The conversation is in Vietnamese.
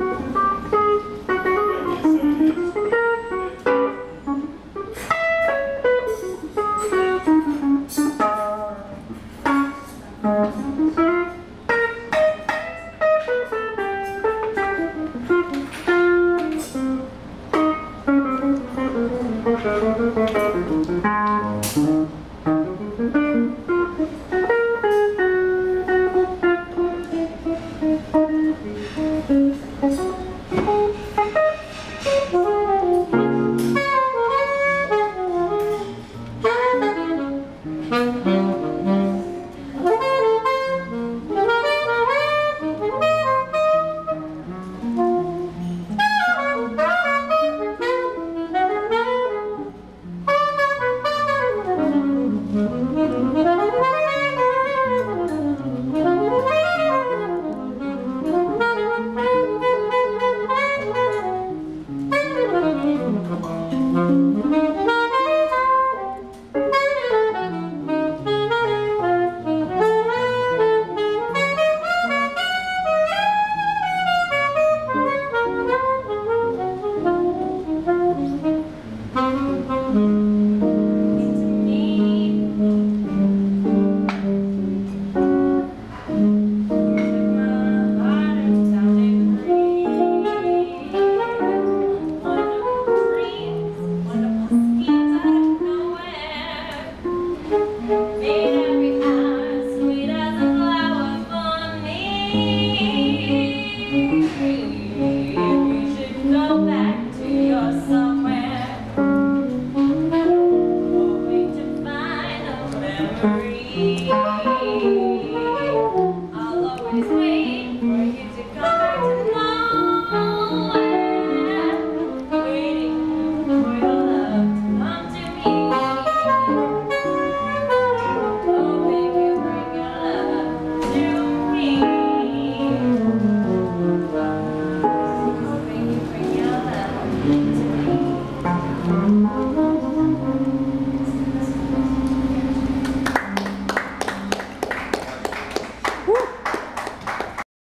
Bye.